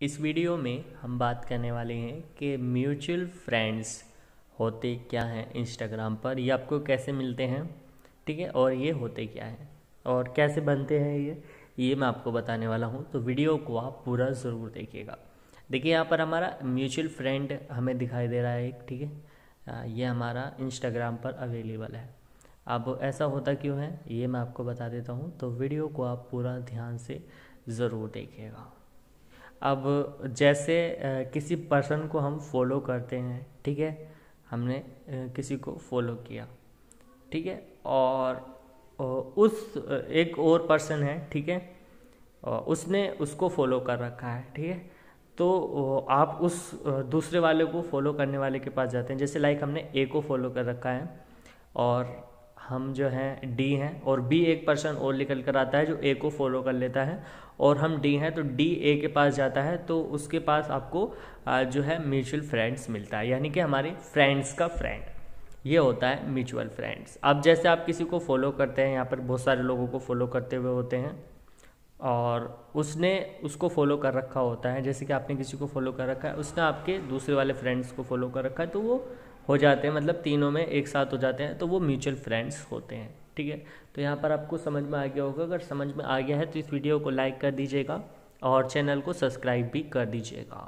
इस वीडियो में हम बात करने वाले हैं कि म्यूचुअल फ्रेंड्स होते क्या हैं इंस्टाग्राम पर? ये आपको कैसे मिलते हैं? ठीक है, और ये होते क्या हैं? और कैसे बनते हैं ये? ये मैं आपको बताने वाला हूँ तो वीडियो को आप पूरा ज़रूर देखिएगा। देखिए, यहाँ पर हमारा म्यूचुअल फ्रेंड हमें दिखाई दे रहा है एक, ठीक है? ये हमारा इंस्टाग्राम पर अवेलेबल है। अब ऐसा होता क्यों है? ये मैं आपको बता देता हूँ तो वीडियो को आप पूरा ध्यान से ज़रूर देखिएगा। अब जैसे किसी पर्सन को हम फॉलो करते हैं, ठीक है? हमने किसी को फॉलो किया, ठीक है? और उस एक और पर्सन है, ठीक है? उसने उसको फॉलो कर रखा है, ठीक है? तो आप उस दूसरे वाले को फॉलो करने वाले के पास जाते हैं। जैसे लाइक हमने ए को फॉलो कर रखा है, और हम जो हैं डी हैं, और बी एक पर्सन और निकल कर आता है जो ए को फॉलो कर लेता है। और हम डी हैं तो डी ए के पास जाता है तो उसके पास आपको जो है म्यूचुअल फ्रेंड्स मिलता है। यानी कि हमारे फ्रेंड्स का फ्रेंड ये होता है म्यूचुअल फ्रेंड्स अब जैसे आप किसी को फॉलो करते हैं, यहाँ पर बहुत सारे लोगों को फॉलो करते हुए होते हैं, और उसने उसको फॉलो कर रखा होता है, जैसे कि आपने किसी को फॉलो कर रखा है, उसने आपके दूसरे वाले फ्रेंड्स को फॉलो कर रखा है तो वो हो जाते हैं मतलब तीनों में एक साथ हो जाते हैं तो वो म्यूचुअल फ्रेंड्स होते हैं, ठीक है? तो यहाँ पर आपको समझ में आ गया होगा, अगर समझ में आ गया है तो इस वीडियो को लाइक कर दीजिएगा और चैनल को सब्सक्राइब भी कर दीजिएगा।